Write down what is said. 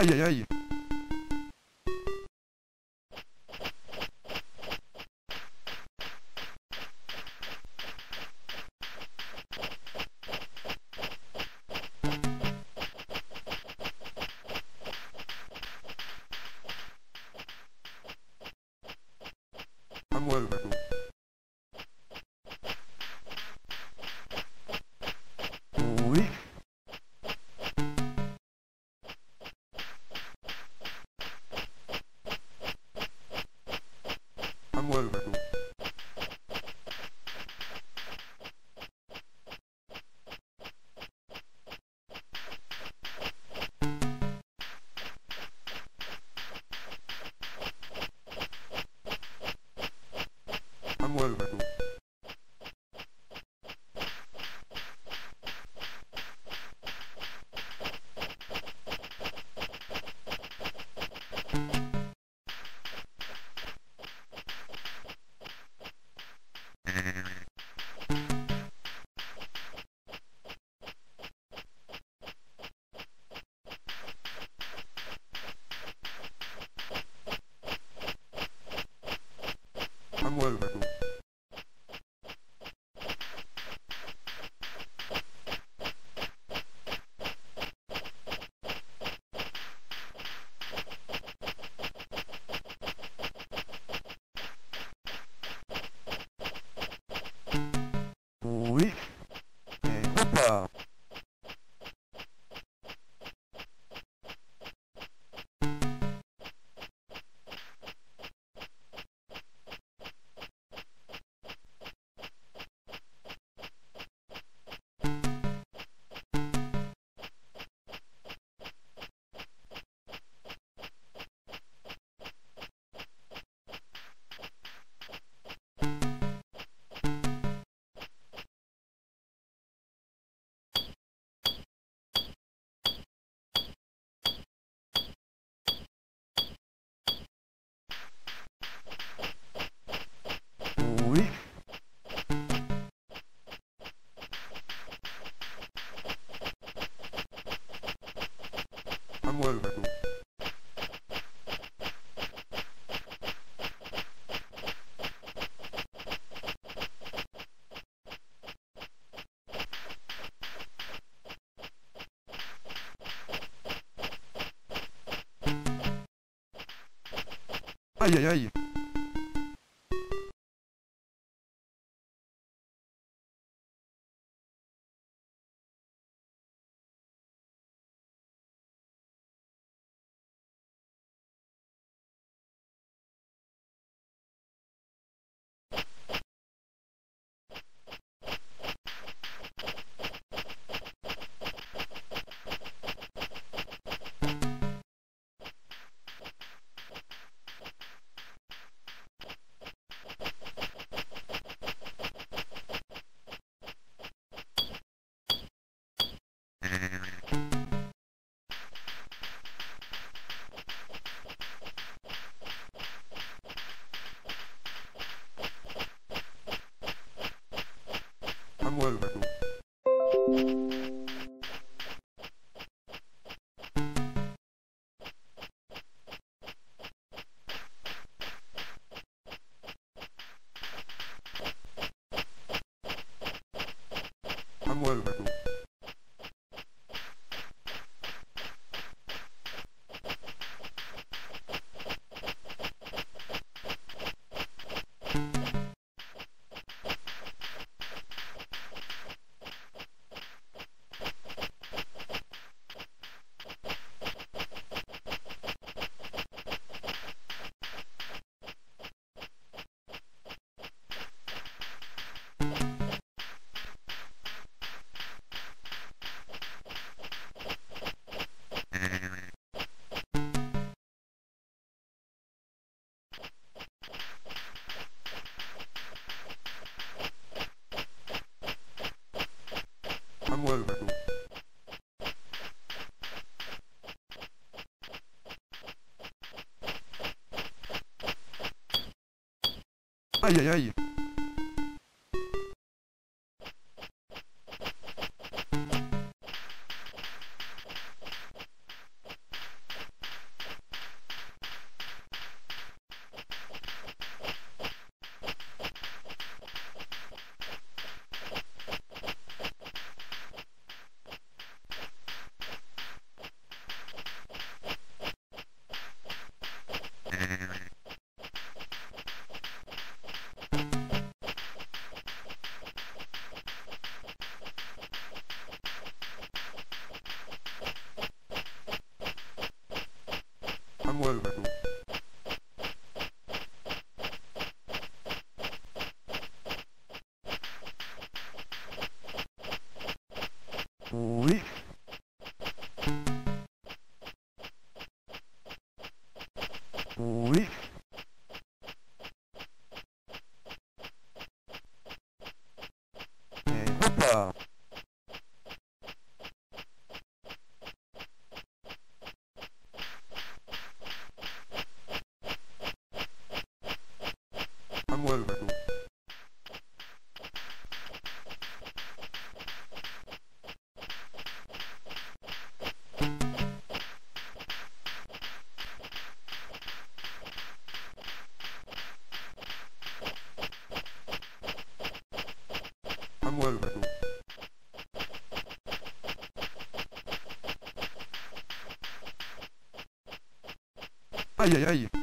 Ay, ay, ay. Vuelve tú. Vuelve tú. Vuelve Aïe aïe aïe. Thank you. Aïe aïe aïe. Tam. Uy. Uy. Ai, ai, ai.